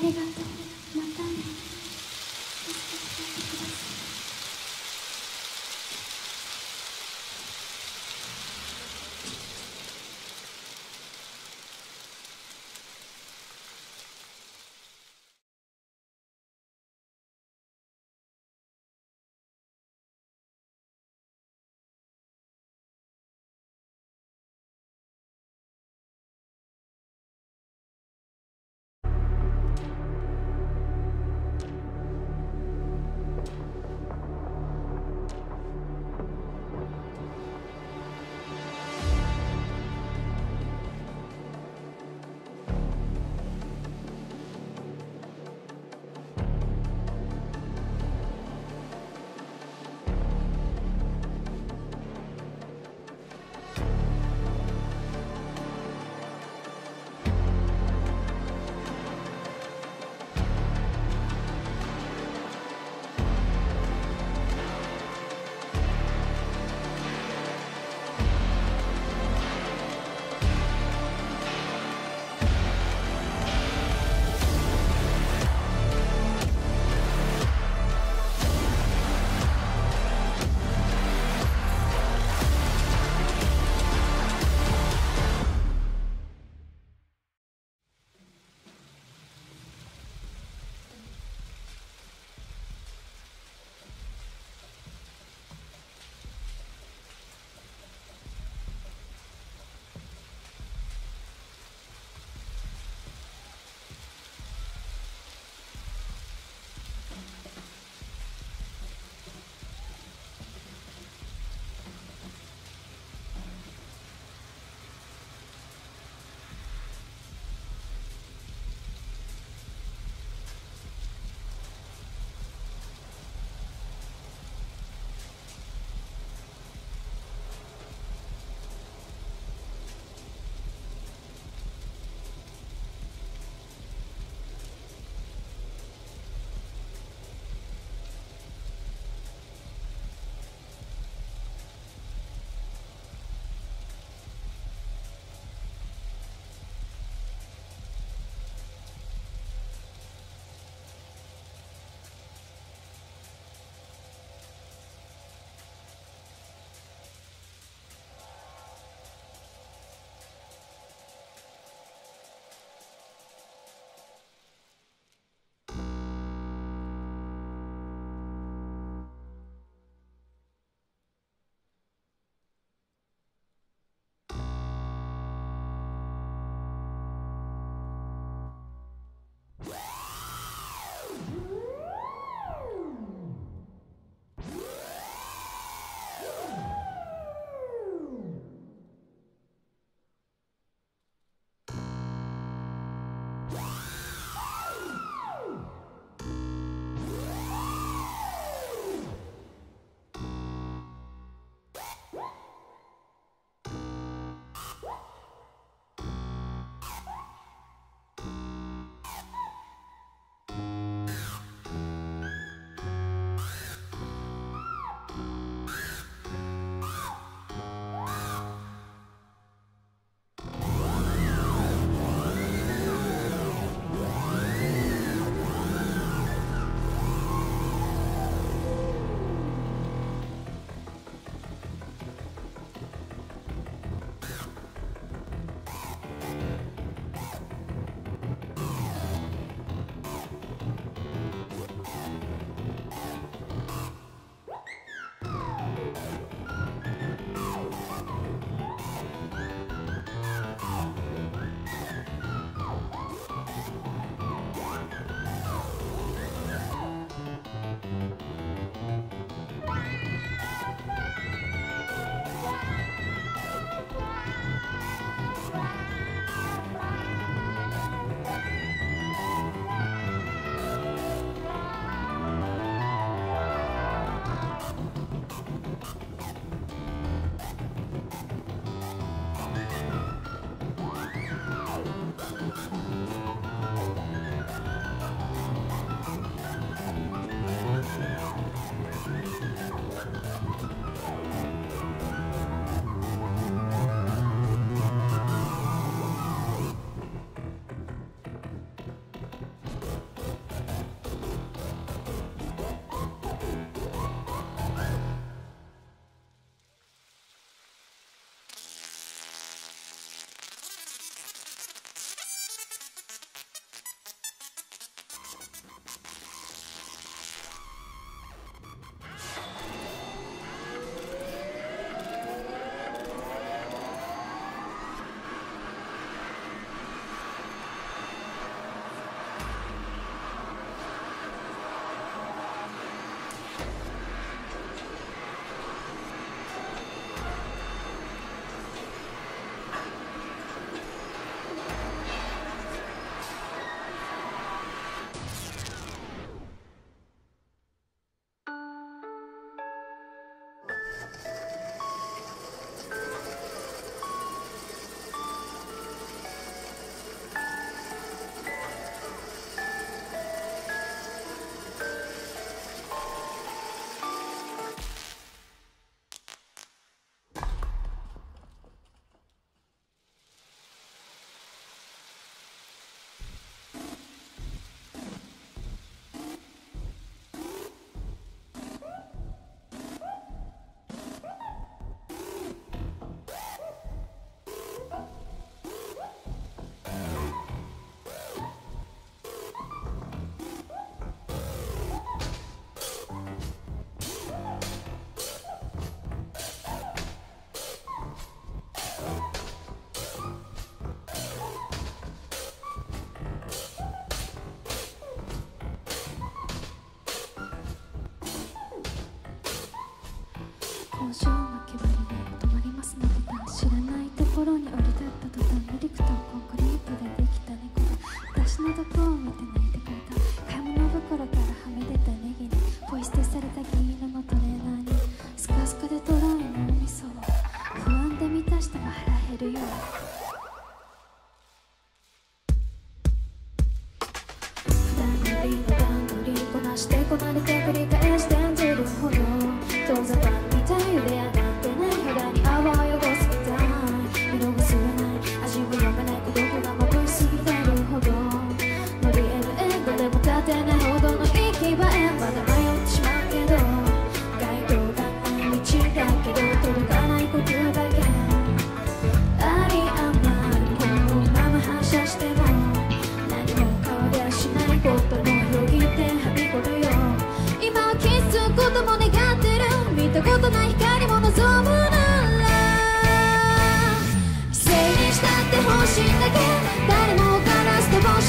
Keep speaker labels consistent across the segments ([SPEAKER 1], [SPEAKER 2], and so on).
[SPEAKER 1] ありがとう。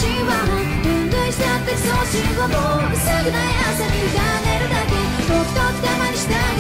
[SPEAKER 1] 私は分類したってそうしよもうない朝に委ねるだけ。僕とたまにした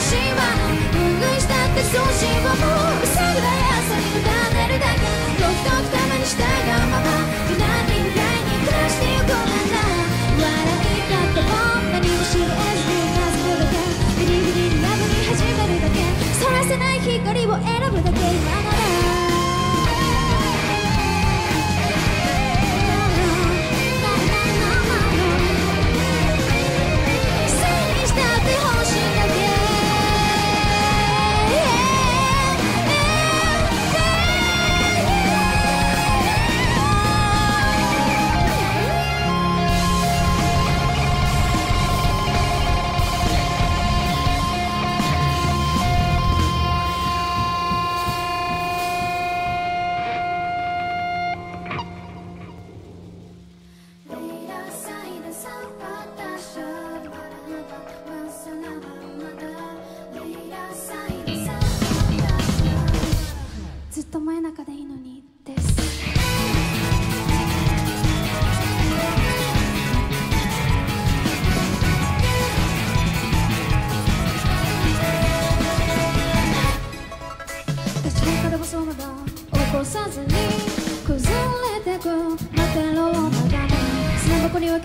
[SPEAKER 1] しはしたってしもうぐらい朝に委ねるだけドキドキ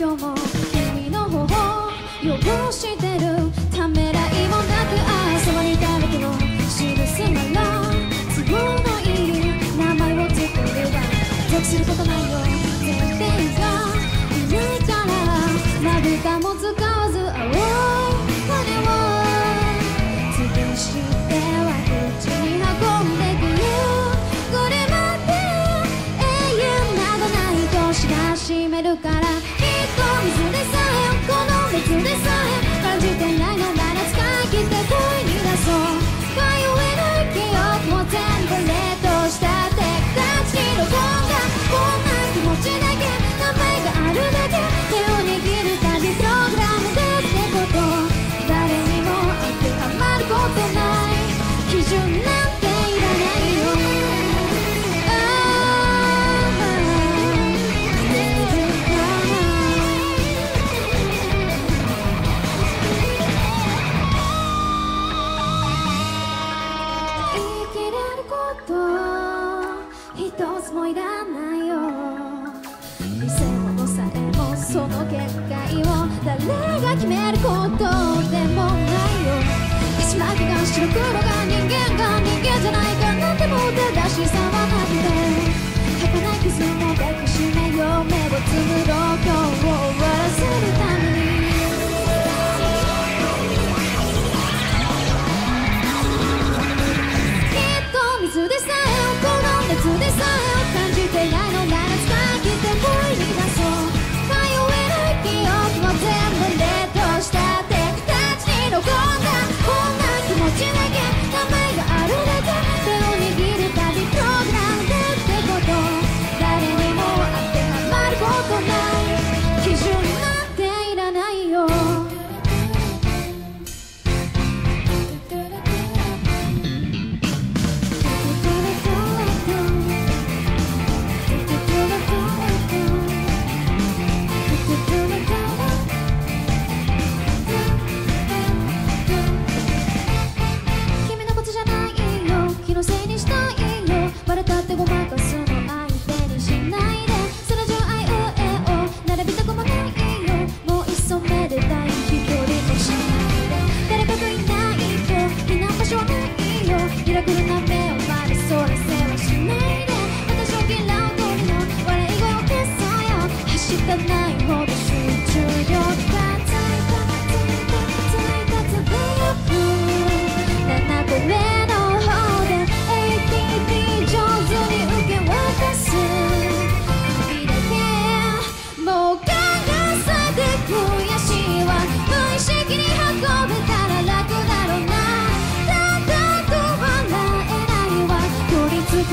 [SPEAKER 1] 君の頬を汚してるためらいもなく朝はにただけの記すなら都合のいい名前を作れば得することないよ全然がいいから涙も使わず青い羽を潰しては口に運んでくよこれまで永遠などないと知らしめるからつもいらないよ。見せもさえもその限界を誰が決めることでもないよ。石巻が白黒が人間が人間じゃないかなんても正しさはなくて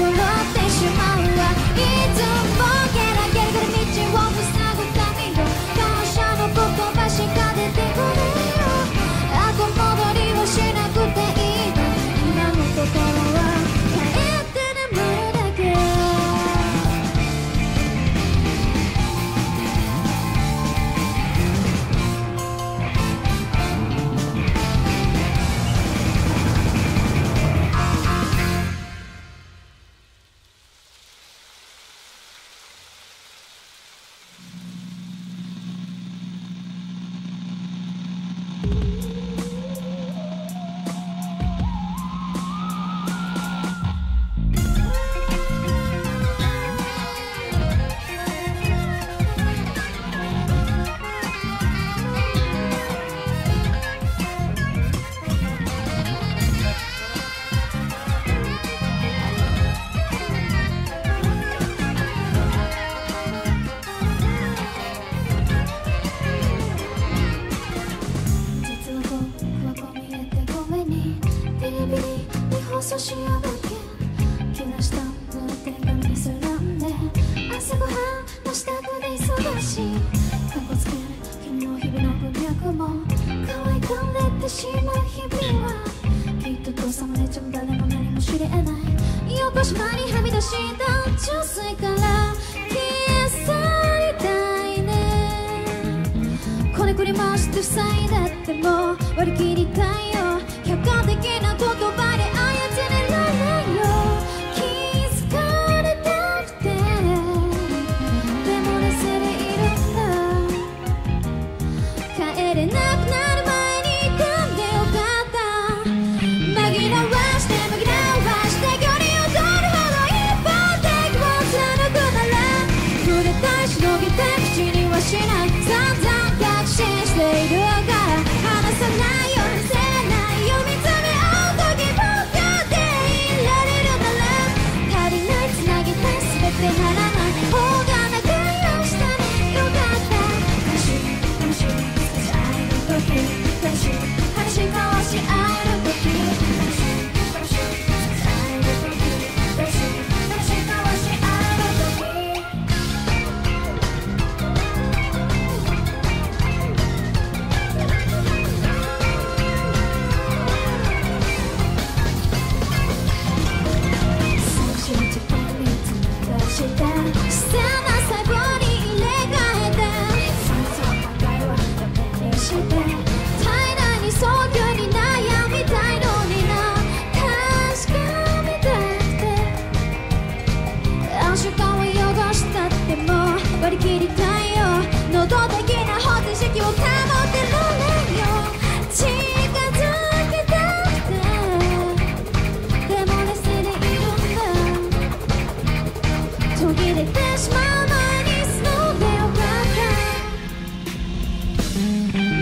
[SPEAKER 1] i'm Nothing. しな日々はきっと父さんも姉ちゃんも誰も何も知り得ない横島にはみ出した純粋から消え去りたいね。こねくり回して塞いだっても割り切りたいよ。客観的なこと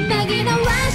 [SPEAKER 1] Begging around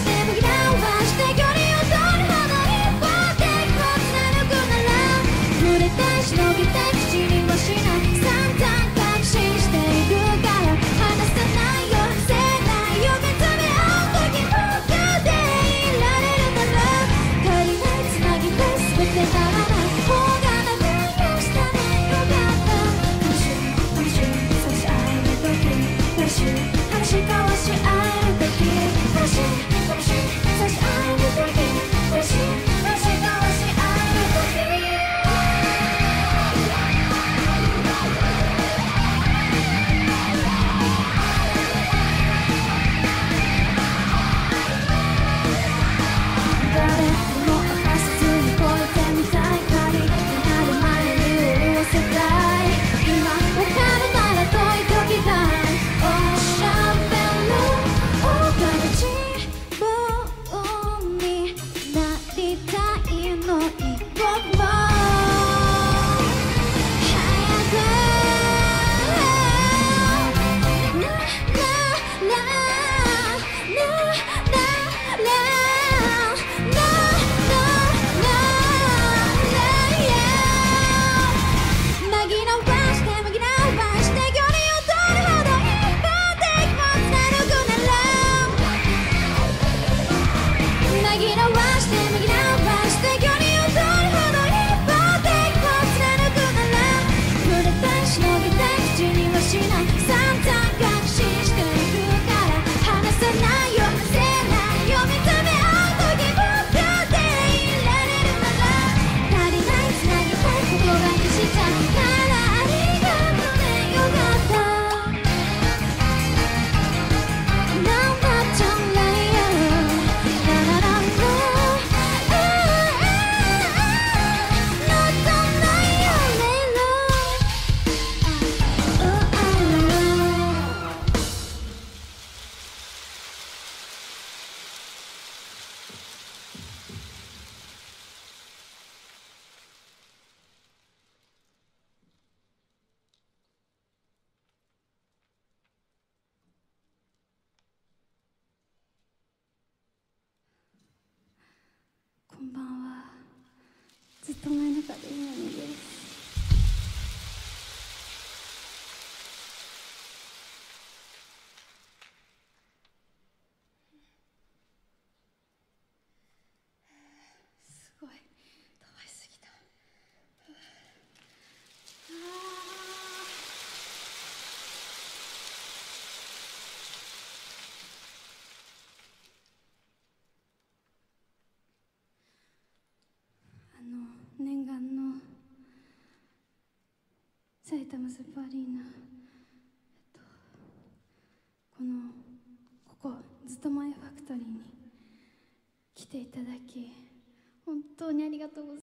[SPEAKER 1] 埼玉スーパーアリーナ、えっと、このここずっと前ファクトリーに来ていただき本当にありがとうございます。